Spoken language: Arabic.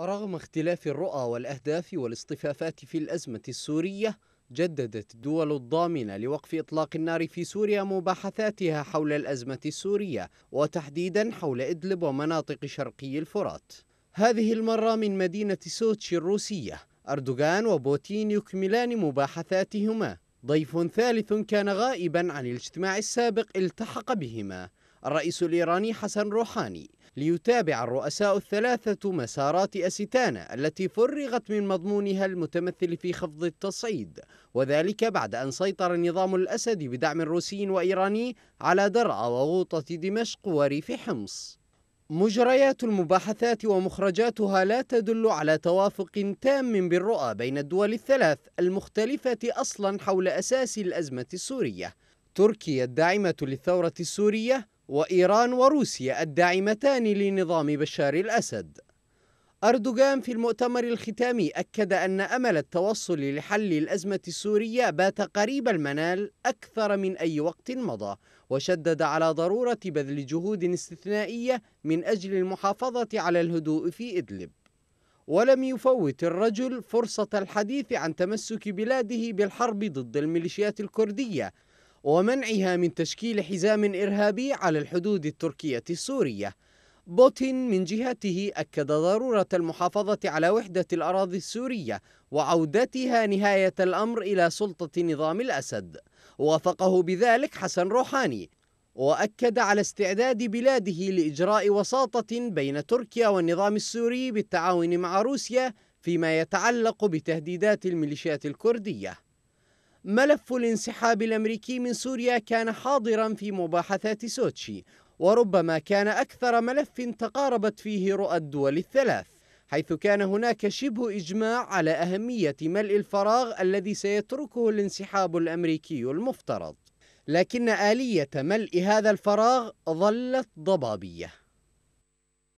رغم اختلاف الرؤى والأهداف والاصطفافات في الأزمة السورية جددت الدول الضامنة لوقف إطلاق النار في سوريا مباحثاتها حول الأزمة السورية وتحديدا حول إدلب ومناطق شرقي الفرات. هذه المرة من مدينة سوتشي الروسية أردوغان وبوتين يكملان مباحثاتهما. ضيف ثالث كان غائبا عن الاجتماع السابق التحق بهما الرئيس الإيراني حسن روحاني ليتابع الرؤساء الثلاثة مسارات أستانا التي فرغت من مضمونها المتمثل في خفض التصعيد وذلك بعد أن سيطر نظام الأسد بدعم روسي وإيراني على درعا وغوطة دمشق وريف حمص. مجريات المباحثات ومخرجاتها لا تدل على توافق تام بالرؤى بين الدول الثلاث المختلفة أصلا حول أساس الأزمة السورية. تركيا الداعمة للثورة السورية وإيران وروسيا الداعمتان لنظام بشار الأسد. أردوغان في المؤتمر الختامي أكد أن أمل التوصل لحل الأزمة السورية بات قريب المنال أكثر من أي وقت مضى وشدد على ضرورة بذل جهود استثنائية من أجل المحافظة على الهدوء في إدلب. ولم يفوت الرجل فرصة الحديث عن تمسك بلاده بالحرب ضد الميليشيات الكردية ومنعها من تشكيل حزام إرهابي على الحدود التركية السورية. بوتين من جهته أكد ضرورة المحافظة على وحدة الأراضي السورية وعودتها نهاية الأمر إلى سلطة نظام الأسد. وافقه بذلك حسن روحاني وأكد على استعداد بلاده لإجراء وساطة بين تركيا والنظام السوري بالتعاون مع روسيا فيما يتعلق بتهديدات الميليشيات الكردية. ملف الانسحاب الأمريكي من سوريا كان حاضرا في مباحثات سوتشي وربما كان أكثر ملف تقاربت فيه رؤى الدول الثلاث حيث كان هناك شبه إجماع على أهمية ملء الفراغ الذي سيتركه الانسحاب الأمريكي المفترض. لكن آلية ملء هذا الفراغ ظلت ضبابية.